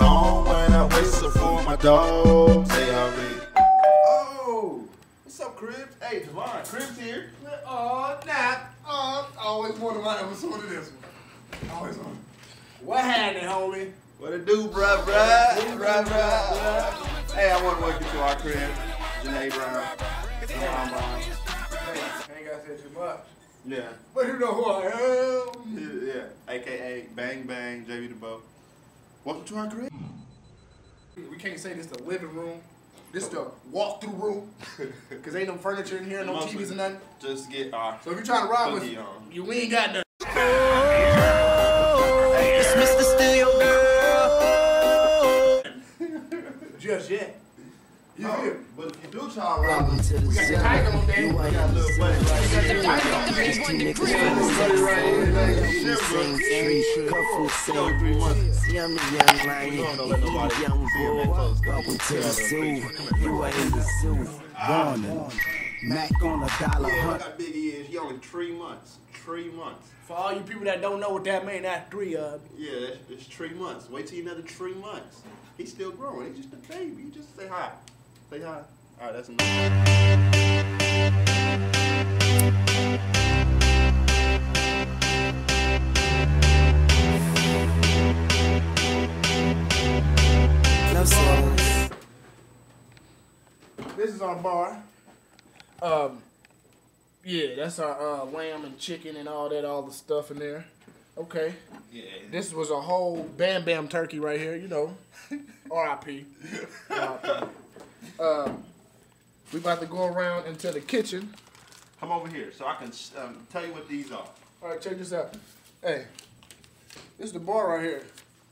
song when I whistle for my dog. Say already. Oh, what's up, Cribs? Hey, Devon, Cribs here. Oh, nah. Oh, I always wanted my episode of this one. Always on. What happened, homie? What it do, bruh, bruh? Bruh, bruh. Hey, I want to welcome you to our crib. Janae Brown. Javon Brown. Hey, ain't gotta say too much. Yeah. But you know who I am. Yeah. AKA Bang Bang JayB DaBoat. Welcome to our crib. We can't say this the living room. This the walk-through room. Cause ain't no furniture in here, no Mostly TVs or nothing. Just get our So if you're trying to rob with boogie on. you, we ain't got nothing. It's Mr. Steal Your Girl. Just yet. You oh, No, do We got got you to the zoo. You in. Mac on a dollar hunt. big he is. He only three months. Three months. For all you people that don't know what that mean, that's three of. Yeah, that's, it's three months. Wait till another three months. He's still growing. He's just a baby. You just say hi. Say hi. All right, that's enough. No songs. This is our bar. Um, yeah, that's our uh, lamb and chicken and all that, all the stuff in there. Okay. Yeah. This was a whole Bam Bam turkey right here, you know. R.I.P. R.I.P. Um, we about to go around into the kitchen. Come over here so I can um, tell you what these are. All right, check this out. Hey, this is the bar right here.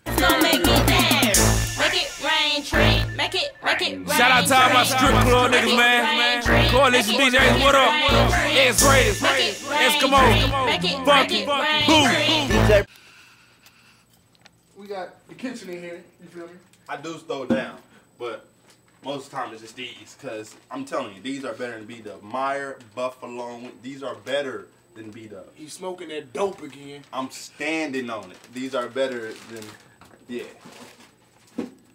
Gonna make it dance. Make it rain, tree. Make it, make it rain. Shout out to all my strip club niggas, man. rain, tree. Coalition Make DJs, what up? rain, tree. It's Raiders, Make it rain, Eskimo, Make it, Funky, make it Boo. rain, tree. We got the kitchen in here. You feel me? I do throw down, but most of the time it's just these. Because I'm telling you, these are better than B Dub. Meyer, Buffalo, these are better than B Dub. He's smoking that dope again. I'm standing on it. These are better than, yeah.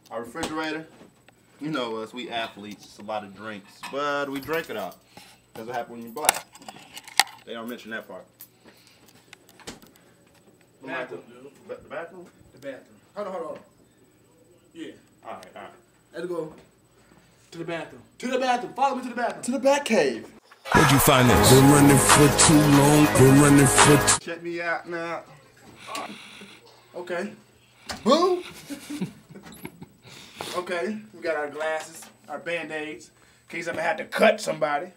Our refrigerator, you know us, we athletes, it's a lot of drinks, but we drink it out. That's what happens when you're black. They don't mention that part. The Bathroom, micro- dude. ba- The bathroom? The bathroom. Hold on, hold on. Yeah. All right, all right. Let's go to the bathroom. To the bathroom. Follow me to the bathroom. To the back cave. Where'd you find this? Been running for too long. Been running for too Check me out now. Okay. Boo. okay. We got our glasses, our band-aids, in case I ever had to have to cut somebody.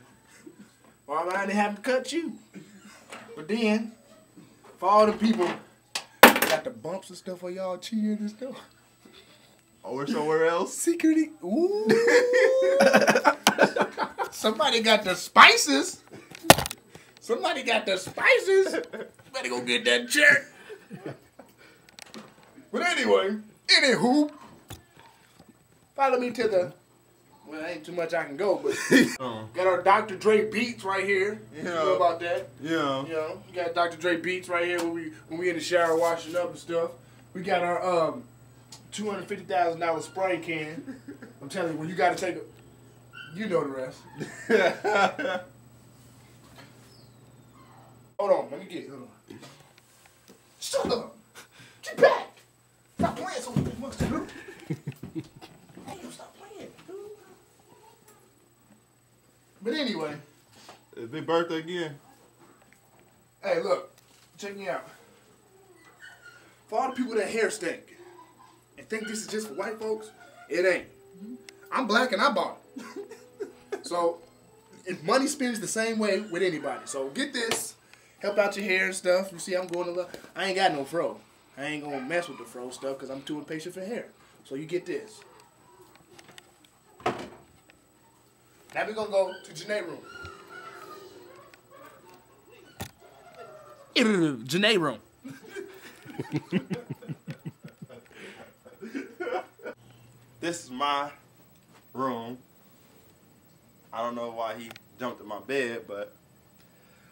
Or am I might have to cut you. But then, for all the people that got the bumps and stuff for y'all cheering and stuff. Or somewhere else. Security. Ooh. Somebody got the spices. Somebody got the spices. Better go get that check. But anyway, anywho, follow me to the. Well, ain't too much I can go, but got our Dr. Dre beats right here. You know about that? Yeah. You know, we got Dr. Dre beats right here when we when we in the shower washing up and stuff. We got our um two hundred fifty thousand dollar spray can. I'm telling you, when you got to take a, you know the rest. Hold on, let me get. Hold on. Shut up. Get back. Stop playing so much, dude. Damn, stop playing, dude. But anyway. It's big birthday again. Hey, look, check me out. For all the people that hair stink and think this is just for white folks, it ain't. I'm black and I bought it. so, if money spins the same way with anybody. So get this, help out your hair and stuff. You see, I'm going to look. I ain't got no fro. I ain't gonna mess with the fro stuff because I'm too impatient for hair. So you get this. Now we're gonna go to Janae room. Janae room. This is my room. I don't know why he jumped in my bed, but.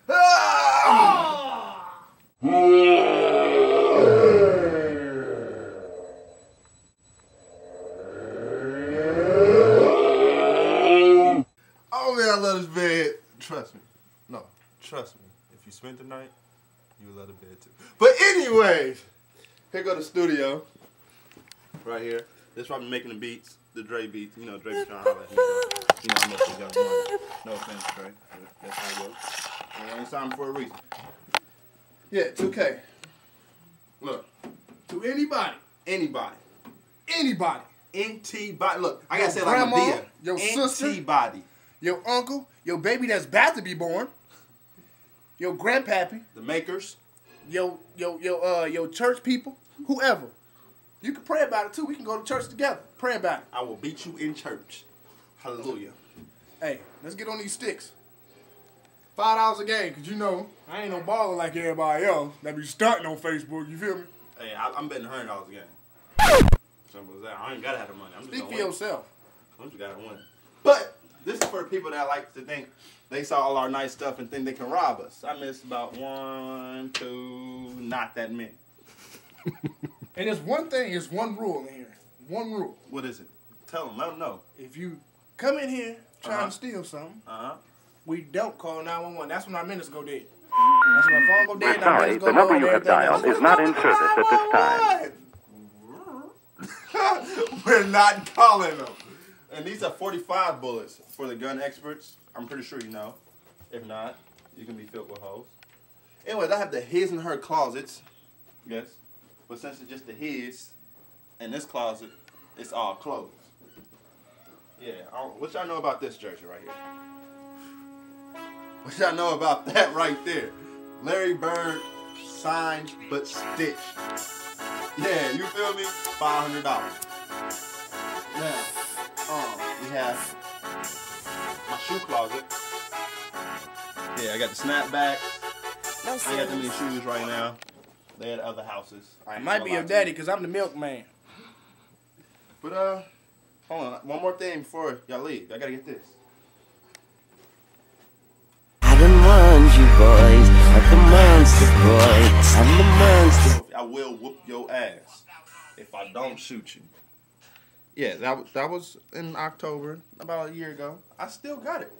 Ah! Oh man, I love this bed. Trust me. No, trust me. If you spend the night, you love the bed too. But anyways, here go the studio. Right here. This why I'm making the beats, the Dre beats. You know, Dre be trying to holler at me. You know, I'm young money. No offense, Dre. That's how it goes. I ain't signed for a reason. Yeah, 2K. Look, To anybody, anybody. anybody, NT body. Look, I gotta say like grandma, Madea. your NT sister. body. your uncle, your baby that's about to be born, your grandpappy, The makers. your your your uh your church people, whoever. You can pray about it too. We can go to church together. Pray about it. I will beat you in church. Hallelujah. Hey, let's get on these sticks. Five dollars a game, cause you know I ain't no baller like everybody else that be stunting on Facebook. You feel me? Hey, I, I'm betting hundred dollars a game. Simple as that. I ain't gotta have the money. I'm just Speak for win. yourself. I'm just gotta win. But this is for people that like to think they saw all our nice stuff and think they can rob us. I missed about one, two, not that many. And there's one thing, there's one rule in here. One rule. What is it? Tell them. Let them know. If you come in here trying Uh-huh. to steal something, Uh huh. we don't call 911. That's when our minutes go dead. That's when our phone go dead. and our Sorry, go the number you have dialed is not in service at this time. We're not calling them. And these are 45 bullets for the gun experts. I'm pretty sure you know. If not, you can be filled with holes. Anyways, I have the his and her closets. Yes. But since it's just the his and this closet, it's all closed. Yeah. What y'all know about this jersey right here? What y'all know about that right there? Larry Bird signed but stitched. Yeah, you feel me? Five hundred dollars. Now, um, we have my shoe closet. Yeah, I got the snapback. I got that many shoes right now. They at other houses. I It might be your daddy, because I'm the milkman. But uh, hold on. One more thing before y'all leave. I gotta get this. I done warned you boys, I'm the monster boy. I'm the monster. I will whoop your ass if I don't shoot you. Yeah, that was that was in October, about a year ago. I still got it.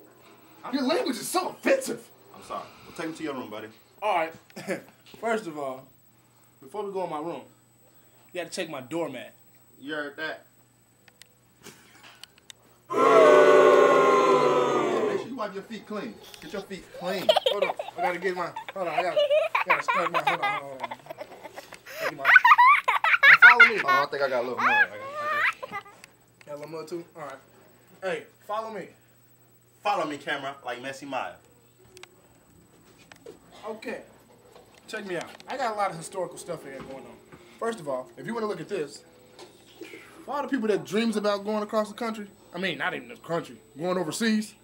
Your language is so offensive. I'm sorry. We'll take him to your room, buddy. All right. First of all, before we go in my room, you got to check my doormat. You heard that? Make sure you wipe your feet clean. Get your feet clean. Hold on. I got to get my. Hold on. I got to scratch my. Hold on. Hold on. Get my, now follow me. Oh, I think I got a little mud. I got, I got. Got a little mud too? All right. Hey, follow me. Follow me, camera, like Messi Maya. Okay. Check me out. I got a lot of historical stuff here going on. First of all, if you want to look at this, for all the people that dreams about going across the country, I mean, not even the country, going overseas,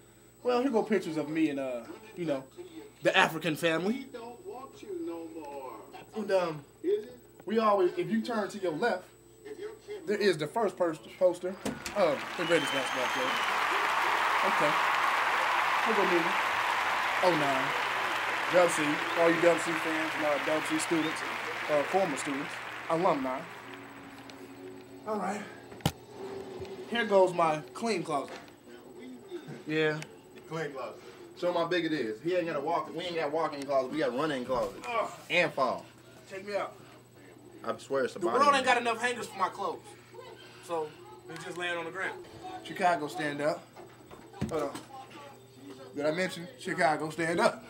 well, here go pictures of me and, uh, you know, the African family. We don't want you no more. And, um, we always, if you turn to your left, there is the first poster of the greatest basketball player. Okay. Here go me. Oh, nine. Dub all you Dub fans and uh, Dub students, uh, former students, alumni. All right. Here goes my clean closet. Yeah. Clean closet. Show him how big it is. He ain't got a walk. We ain't got walk-in closet. We got run-in closet. Oh, And fall. check me out. I swear it's a The body. world ain't got enough hangers for my clothes. So they just laying on the ground. Chicago stand up. Hold on. Did I mention Chicago stand up?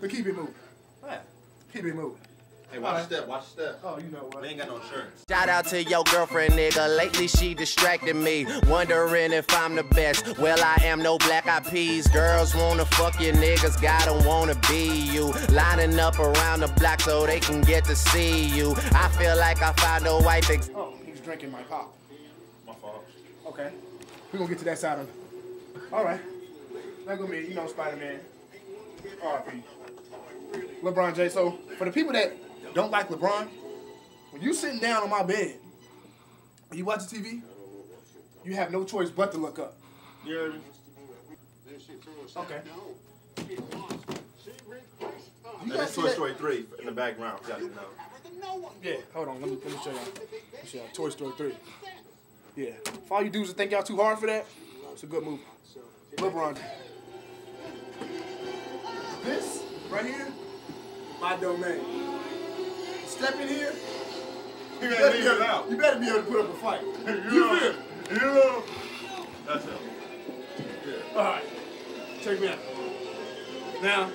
But keep it moving. What? Keep it moving. Hey, watch the step. Watch the step. Oh, you know what? We ain't got no insurance. Shout out to your girlfriend, nigga. Lately she distracted me, wondering if I'm the best. Well, I am no black eyed peas. Girls wanna fuck you, niggas gotta wanna be you. Lining up around the block so they can get to see you. I feel like I found a wife. Ex- Oh, he's drinking my pop. My fault. Okay. We're gonna get to that side of it. All right. That gonna be, you know, Spider Man. RP. LeBron J. So, for the people that don't like LeBron, when you sitting down on my bed, you watch the TV, you have no choice but to look up. You heard me? Okay. You And guys that's Toy that? Story 3 in the background. Y'all didn't know. Yeah, hold on. Let me, let me show y'all. Let me show y'all. Toy Story 3. Yeah. If all you dudes think y'all too hard for that, it's a good movie. LeBron. This right here, my domain. Step in here. You You better, leave be it able, out. you better be able to put up a fight. You You know. feel? You know. That's it. All right. Check me out. Now,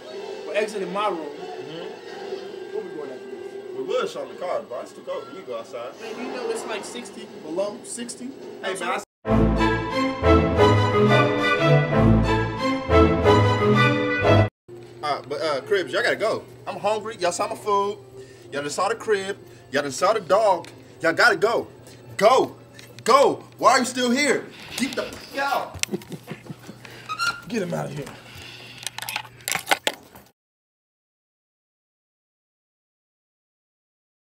we're exiting my room. Mm-hmm. Where we going after this? We would show the car, but I still go. You go outside. Man, you know it's like 60 below, 60. Hey, man, I Uh, but uh, cribs, y'all gotta go. I'm hungry. Y'all saw my food. Y'all just saw the crib. Y'all just saw the dog. Y'all gotta go. Go. Go. Why are you still here? Get the out. Get him out of here.